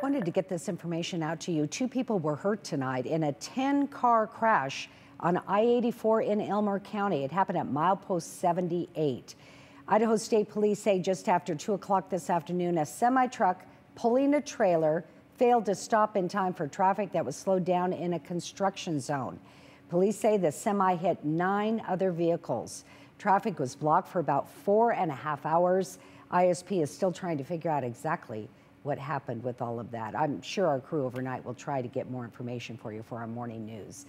I wanted to get this information out to you. Two people were hurt tonight in a 10 car crash on I 84 in Elmore County. It happened at milepost 78. Idaho State Police say just after 2 o'clock this afternoon, a semi truck pulling a trailer failed to stop in time for traffic that was slowed down in a construction zone. Police say the semi hit nine other vehicles. Traffic was blocked for about four and a half hours. ISP is still trying to figure out exactly what happened with all of that. I'm sure our crew overnight will try to get more information for you for our morning news.